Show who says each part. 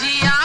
Speaker 1: dia